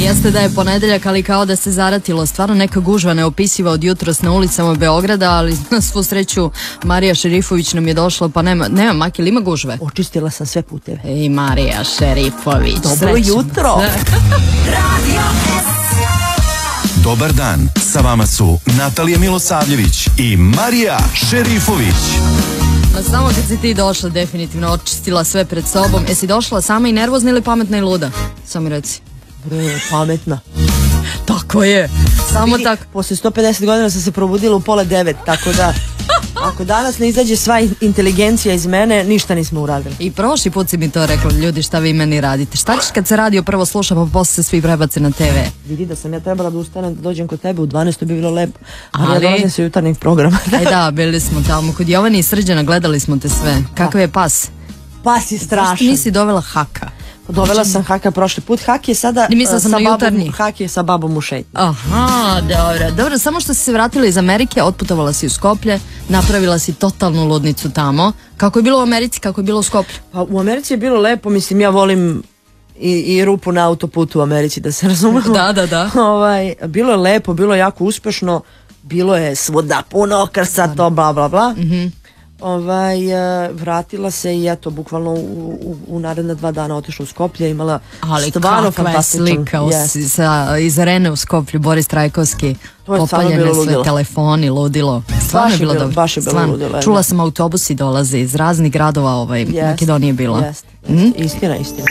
Jeste da je ponedeljak, ali kao da se zaratilo. Stvarno neka gužva neopisiva od jutros na ulicama Beograda, ali na svu sreću Marija Šerifović nam je došla, pa nema, nema Makil, ima gužve? Očistila sam sve puteve. Ej, Marija Šerifović. Dobro srećno. jutro. Dobar dan, sa vama su Natalija Milosavljević i Marija Šerifović. Ma samo kad si ti došla, definitivno očistila sve pred sobom. Jesi došla sama i nervozna ili pametna i luda? Samo reci. Bre, pametna. Tako je. Samo Vidi, tako. Poslije 150 godina sam se probudila u pola devet, tako da ako danas ne izađe sva in- inteligencija iz mene, ništa nismo uradili. I prošli put si mi to rekla, ljudi šta vi meni radite. Šta ćeš kad se radio prvo sluša pa posle se svi prebace na TV? Vidi da sam ja trebala da ustanem da dođem kod tebe u 12. bi bilo lepo. Ali, Ali- ja dolazim sa jutarnjeg programa. E da, bili smo tamo kod Jovani i Srđana, gledali smo te sve. Kakav je pas? Pas je Zašto strašan. nisi dovela haka? Dovela sam Haka prošli put. Haki je sada mislila sam sa na babom-. Haki je sa babom u šetnji. Aha, dobro. Dobro, samo što si se vratila iz Amerike, otputovala si u Skoplje, napravila si totalnu ludnicu tamo. Kako je bilo u Americi, kako je bilo u Skoplju? Pa u Americi je bilo lepo, mislim ja volim i, i rupu na autoputu u Americi da se razumemo. Da, da, da. ovaj, bilo je lepo, bilo je jako uspešno, bilo je svuda puno krsa, to bla bla bla. Mhm. Ovaj, e, vratila se i eto, bukvalno u, u, u naredna dva dana otišla u Skoplje, imala Ali stvarno kakva je slika Jest. sa, iz arene u Skoplju, Boris Trajkovski, To je popaljene sve ludilo. telefoni, ludilo. Stvarno je bilo bilo- dobro. baš je bilo Stvarno. ludilo, Čula sam autobusi dolaze iz raznih gradova ovaj, Jest, Makedonije bila. jest, jest. Istina, istina.